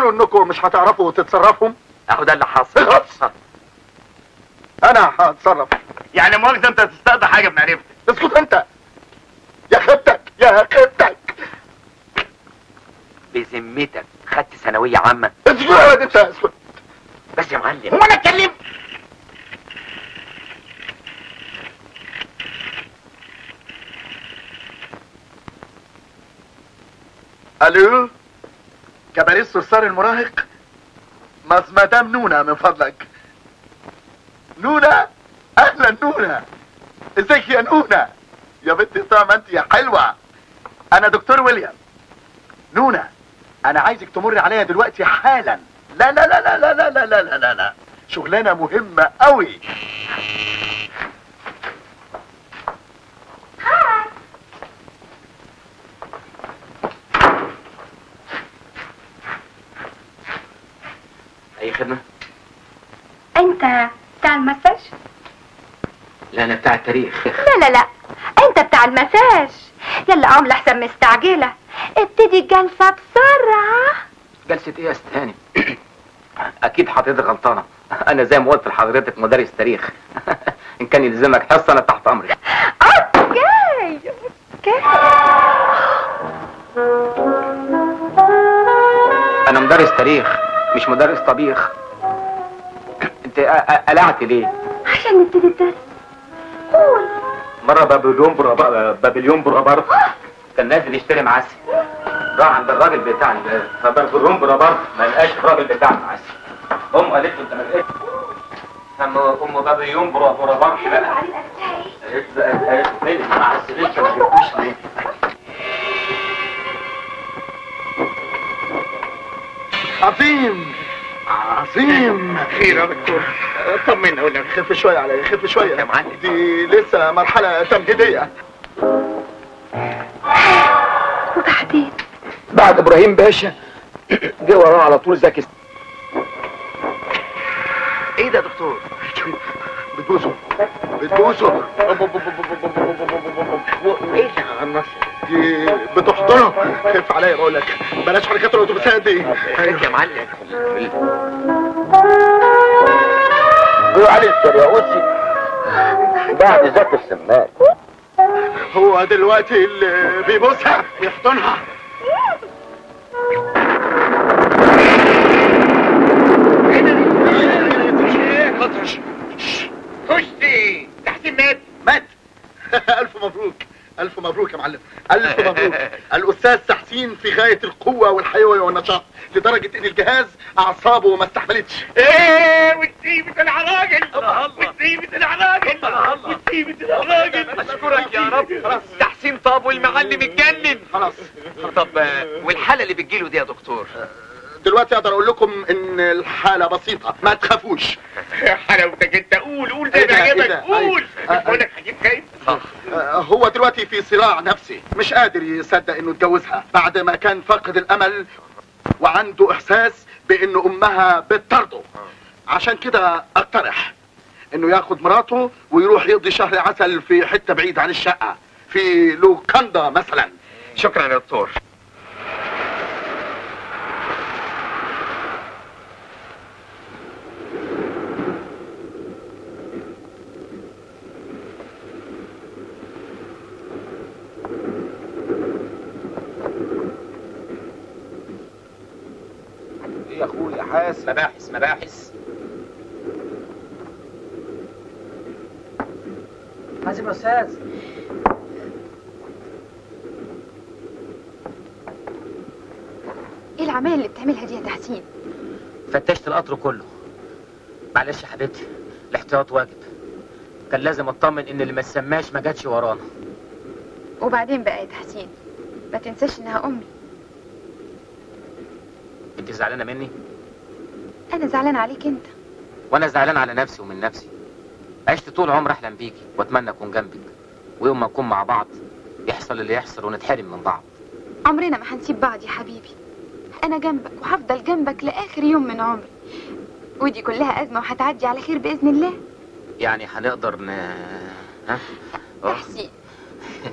بتقولوا إنكم مش هتعرفوا تتصرفوا أهو ده اللي حصل. اخلص أنا هتصرف. يعني مؤاخذة أنت تستقضي حاجة بمعرفتك اسكت أنت. يا خيبتك يا خيبتك بذمتك خدت ثانوية عامة. اسكت يا أنت اسكت. بس يا معلم. هو أنا اتكلم ألو؟ كباريه الصرصار المراهق مدام نونا من فضلك نونا أهلا نونا ازيك يا نونا يا بنتي طعم انت يا حلوة أنا دكتور ويليام نونا أنا عايزك تمر عليا دلوقتي حالا لا لا لا لا لا لا لا لا لا لا لا شغلانه مهمه قوي الخدمة؟ أنت بتاع المساج؟ لا أنا بتاع التاريخ. لا لا لا. أنت بتاع المساج. يلا قوم لحسن مستعجلة. ابتدي الجلسة بسرعة. جلسة إيه يا ست هانم؟ أكيد حضرتك غلطانة. أنا زي ما قلت لحضرتك مدرس تاريخ. إن كان يلزمك حصة أنا تحت أمرك. Okay. Okay. أنا مدرس تاريخ. مش مدرس طبيخ. انت قلعت ليه؟ عشان نبتدي الدرس. قول. مرة بابليون برا بابليون برابر كان نازل يشتري معسل. راح عند الراجل بتاع ال- فبابليون برابر ما لقاش الراجل بتاع المعسل. امه قالت له انت ما لقيتش. ام ام بابليون برابر بقى. قالت له قالت له فين المعسل انت ما جبتوش ليه عظيم. عظيم. خير يا دكتور طمنا ولا خف شوية عليا خف شوية يا معلم. دي لسه مرحلة تمهيديه وبعدين بعد إبراهيم باشا جه وراه على طول زكي. إيه ده يا دكتور؟ بتبوسه بتبوسه إيه اللي دي بتحضنه خف عليا بقول لك. بلاش حركات الاتوبيسات دي. يا معلم. علي السرياوسي بعد ذات السمان هو دلوقتي اللي بيبوسها بيحضنها. خشي تحسين مات. مات. ألف مبروك. ألف مبروك يا معلم. ألف مبروك. الأستاذ تحسين في غاية القوة والحيوية والنشاط لدرجة إن الجهاز أعصابه ما استحملتش. إيه وتسيبة العراجل وتسيبة العراجل وتسيبة العراجل أشكرك يا رب. خلاص. تحسين طاب والمعلم اتجنن خلاص. طب والحالة اللي بتجيله دي يا دكتور؟ دلوقتي أقدر أقول لكم ان الحالة بسيطة ما تخافوش. حلاوتك انت قول قول إيه زي ده، ما إيه عجبك ده؟ قول. بقول لك آه، هو دلوقتي في صراع نفسي. مش قادر يصدق إنه اتجوزها. بعد ما كان فاقد الأمل وعنده إحساس بإن أمها بتطرده. عشان كده أقترح إنه ياخد مراته ويروح يقضي شهر عسل في حتة بعيد عن الشقة في لوكاندا مثلا. شكرا يا دكتور. حاسس مباحث مباحث. حازم يا أستاذ إيه العمايل اللي بتعملها دي يا تحسين؟ فتشت القطر كله. معلش يا حبيبتي الاحتياط واجب. كان لازم اطمن إن اللي ما سماش ما جاتش ورانا. وبعدين بقى يا تحسين ما تنساش إنها أمي. انت زعلانة مني؟ أنا زعلان عليك أنت. وأنا زعلان على نفسي ومن نفسي. عشت طول عمري أحلم بيكي وأتمنى أكون جنبك. ويوم ما نكون مع بعض يحصل اللي يحصل ونتحرم من بعض. عمرنا ما هنسيب بعض يا حبيبي. أنا جنبك وهفضل جنبك لآخر يوم من عمري. ودي كلها أزمة وهتعدي على خير بإذن الله. يعني هنقدر ن ها؟ تحسين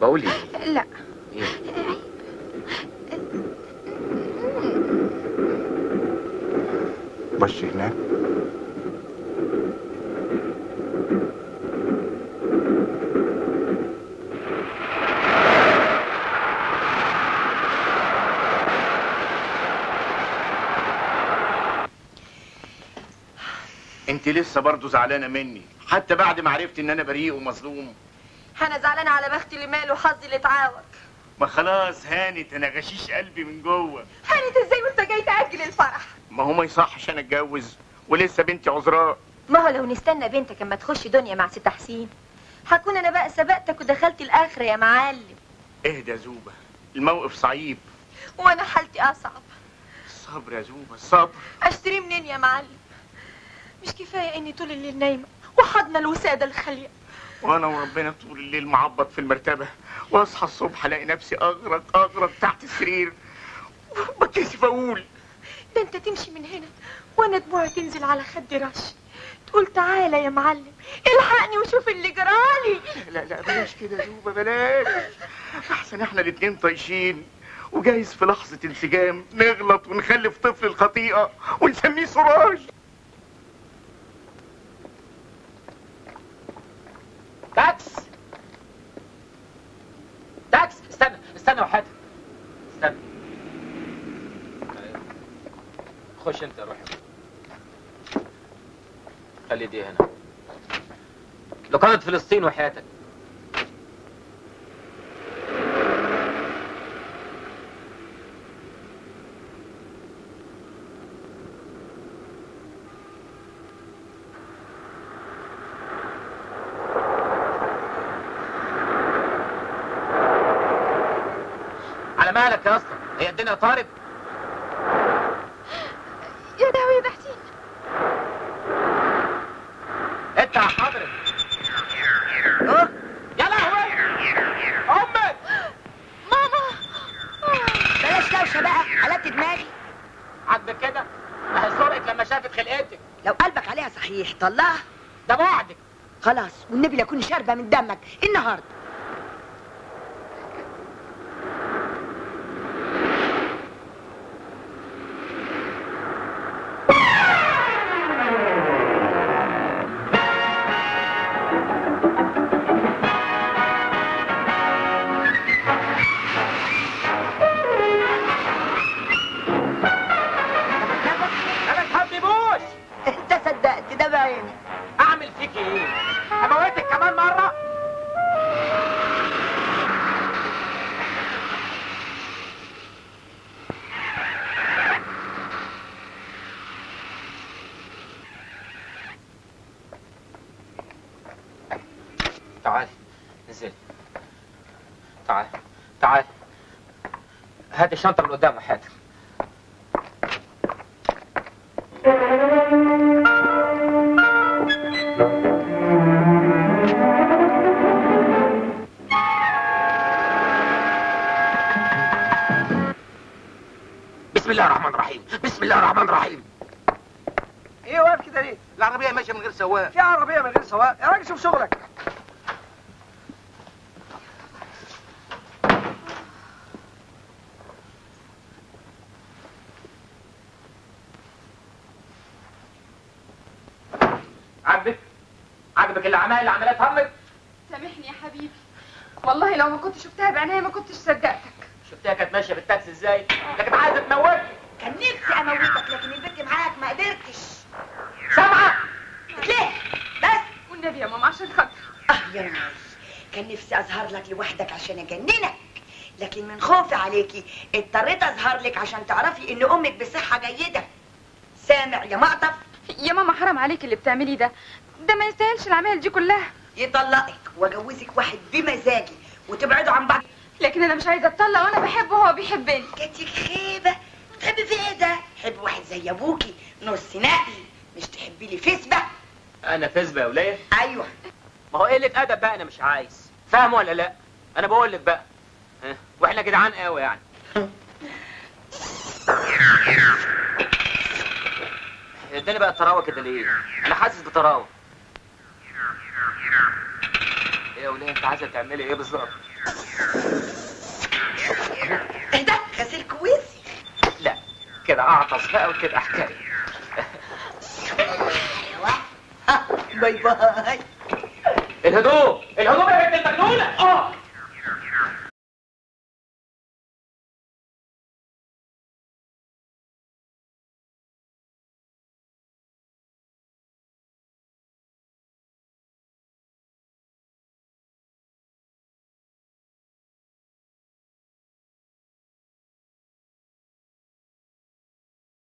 بقول إيه؟ لا. بص هناك. انت لسه برضه زعلانة مني. حتى بعد ما عرفت إن أنا بريء ومظلوم. أنا زعلانة على بختي اللي ماله حظي اللي اتعاوج ما خلاص هانت أنا غشيش قلبي من جوه. هانت هو ما يصحش أنا اتجوز ولسه بنتي عذراء. ما هو لو نستنى بنتك اما تخش دنيا مع ست حسين؟ هكون أنا بقى سبقتك ودخلت الاخره يا معلم. اهدى يا زوبة الموقف صعيب. وأنا حالتي اصعب. الصبر يا زوبة الصبر اشتري منين يا معلم؟ مش كفاية اني طول الليل نايمة وحضنا الوسادة الخالية. وانا وربنا طول الليل معبط في المرتبة. واصحى الصبح الاقي نفسي اغرق اغرق تحت السرير. بتكسف أقول ده انت تمشي من هنا وأنا دموعي تنزل على خدي رش. تقول تعالى يا معلم الحقني وشوف اللي جرالي. لا لا بلاش كده يا زوبه بلاش. أحسن إحنا الاتنين طايشين وجايز في لحظة انسجام نغلط ونخلف طفل الخطيئة ونسميه سراج. تاكس. تاكس استنى استنى وحياتك استنى خش انت روح. خلي دي هنا. لقادة فلسطين وحياتك. على مالك يا اسطى. هي الدنيا طارت يا لهوي يا بحتين انت يا حضرتك آه يا لهوي أمك ماما بلاش دوشه بقى قلبت دماغي عاجبك كده ما هي سرقت لما شافت خلقتك لو قلبك عليها صحيح طلعها ده بعدك خلاص والنبي لا شاربة من دمك. النهارده. فيك إيه اموتك كمان مرة. تعال نزل. تعال تعال. هات الشنطة من قدام وحياتك بسم الله الرحمن الرحيم. إيه واقف كده ليه؟ العربية ماشية من غير سواق. في عربية من غير سواق. يا راجل شوف شغلك. عاجبك؟ عاجبك اللي عمل اللي عملها همك سامحني يا حبيبي. والله لو ما كنت شفتها بعينيا ما كنتش صدقتك. شفتها كانت ماشية بالتاكسي إزاي؟ لكن عايزة تموتني. كان نفسي اموتك لكن البنت معاك ما قدرتش. سامعة! ليه؟ بس! والنبي يا ماما عشان خاطر آه يا ناس كان نفسي أظهر لك لوحدك عشان أجننك. لكن من خوفي عليكي اضطريت أظهر لك عشان تعرفي إن أمك بصحة جيدة. سامع يا مقطف يا ماما حرام عليك اللي بتعمليه ده. ده ما يستاهلش العمايل دي كلها. يطلقك وأجوزك واحد بمزاجي وتبعدوا عن بعض. لكن أنا مش عايزة أتطلق وأنا بحبه وهو بيحبني. جاتك خيبة. تحبي في إيه ده حب واحد زي أبوكي نص نقل مش تحبي لي فسبه أنا فزبه يا وليه أيوه. ما هو قلة أدب بقى أنا مش عايز. فاهم ولا لأ؟ أنا بقول لك بقى. ها؟ وإحنا جدعان قوي يعني. اداني بقى الطراوه كده ليه؟ أنا حاسس بطراوه إيه يا وليه أنت عايزة تعملي إيه بالظبط؟ كده أعطس بقى وتبقى حكايه أيوه. آه، باي باي. الهدوء الهدوء يا بنت المجنونه آه.